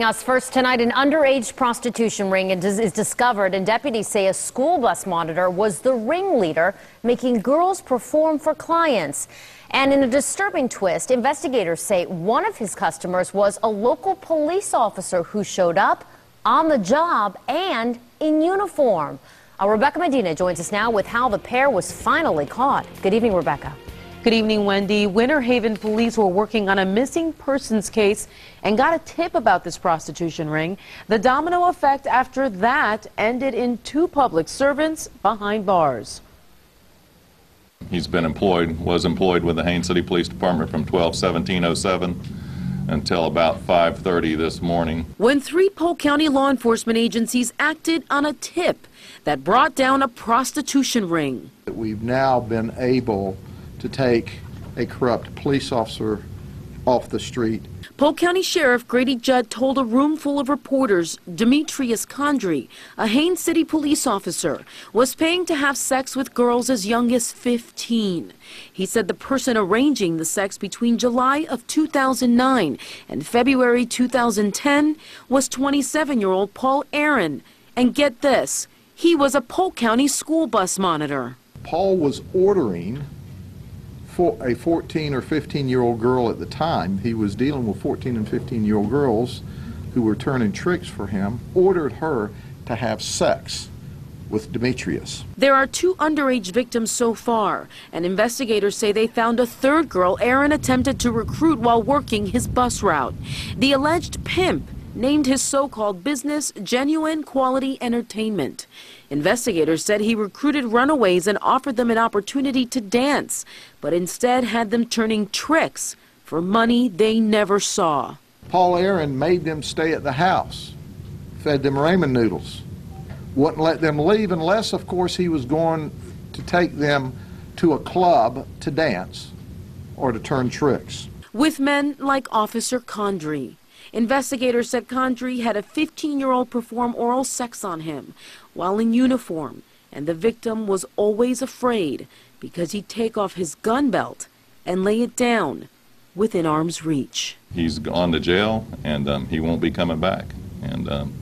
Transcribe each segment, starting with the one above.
Us first tonight, an underage prostitution ring is discovered, and deputies say a school bus monitor was the ringleader, making girls perform for clients. And in a disturbing twist, investigators say one of his customers was a local police officer who showed up on the job and in uniform. Uh, Rebecca Medina joins us now with how the pair was finally caught. Good evening, Rebecca. Good evening, Wendy. Winter Haven police were working on a missing persons case and got a tip about this prostitution ring. The domino effect after that ended in two public servants behind bars. He's been employed, was employed with the Haines City Police Department from 12-1707 until about 5.30 this morning. When three Polk County law enforcement agencies acted on a tip that brought down a prostitution ring. We've now been able to take a corrupt police officer off the street. Polk County Sheriff Grady Judd told a room full of reporters Demetrius Condry, a Haines City police officer, was paying to have sex with girls as young as 15. He said the person arranging the sex between July of 2009 and February 2010 was 27-year-old Paul Aaron. And get this, he was a Polk County school bus monitor. Paul was ordering for a 14 or 15 year old girl at the time, he was dealing with 14 and 15 year old girls who were turning tricks for him, ordered her to have sex with Demetrius. There are two underage victims so far, and investigators say they found a third girl Aaron attempted to recruit while working his bus route. The alleged pimp named his so-called business Genuine Quality Entertainment. Investigators said he recruited runaways and offered them an opportunity to dance, but instead had them turning tricks for money they never saw. Paul Aaron made them stay at the house, fed them ramen noodles, wouldn't let them leave unless, of course, he was going to take them to a club to dance or to turn tricks. With men like Officer Condry. Investigators said Condry had a 15-year-old perform oral sex on him while in uniform, and the victim was always afraid because he'd take off his gun belt and lay it down within arm's reach. He's gone to jail, and um, he won't be coming back, and um,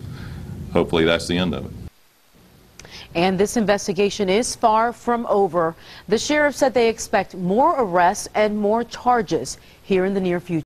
hopefully that's the end of it. And this investigation is far from over. The sheriff said they expect more arrests and more charges here in the near future.